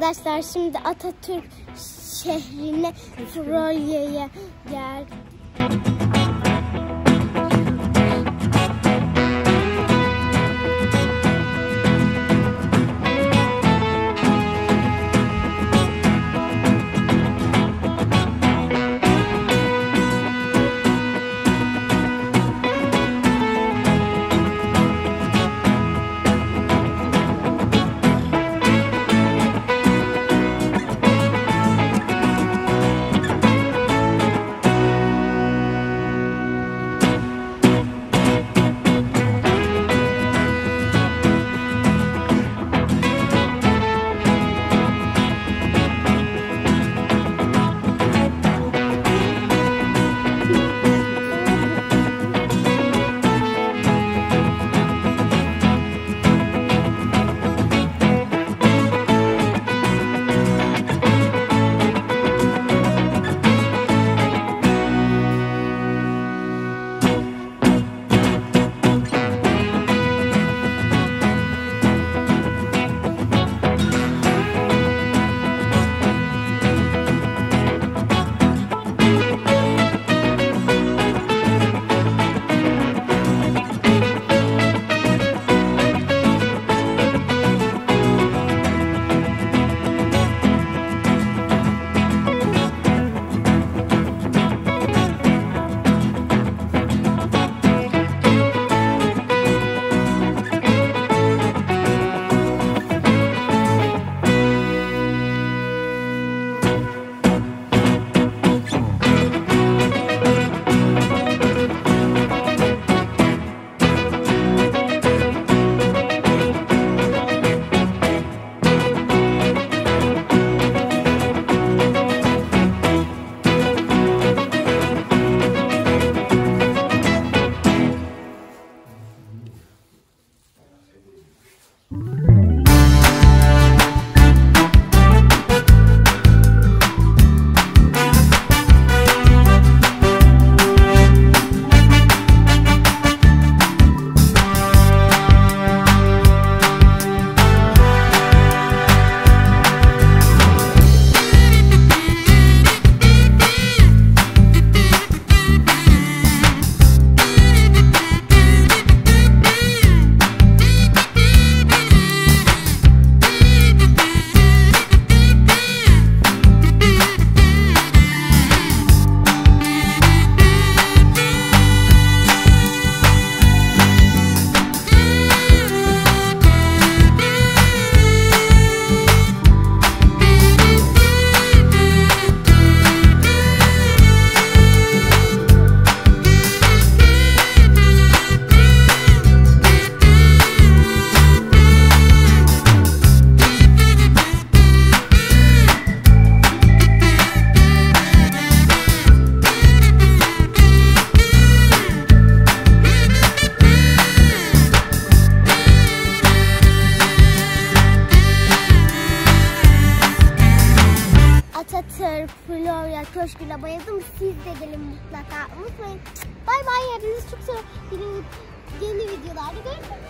arkadaşlar şimdi Atatürk şehrine Florya'ya geldik. Florya Köşkü'ne bayıldım. Siz de gelin mutlaka. Unutmayın. Bay bay. Hepinizi çok seviyorum. Yeni, videolarda görüşmek üzere.